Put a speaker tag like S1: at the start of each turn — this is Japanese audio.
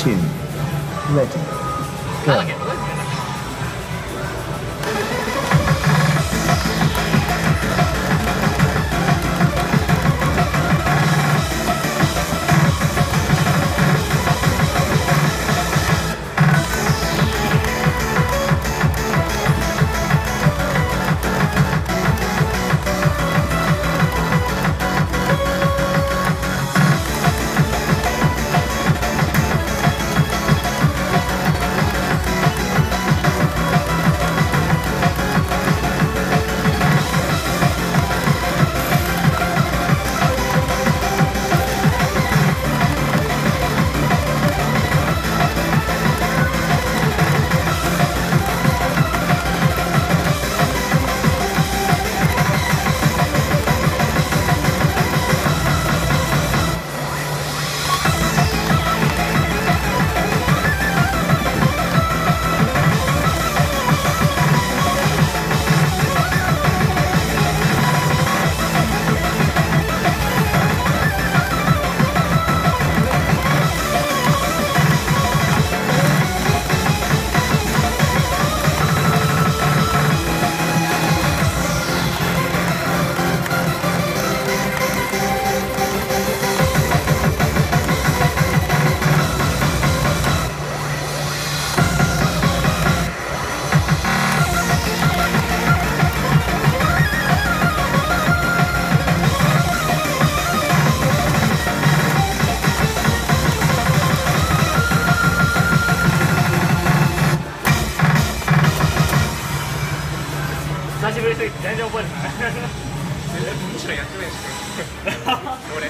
S1: two, ready, go.
S2: 久しぶりすぎて全然覚えてない。
S3: むしろやってないしね。俺。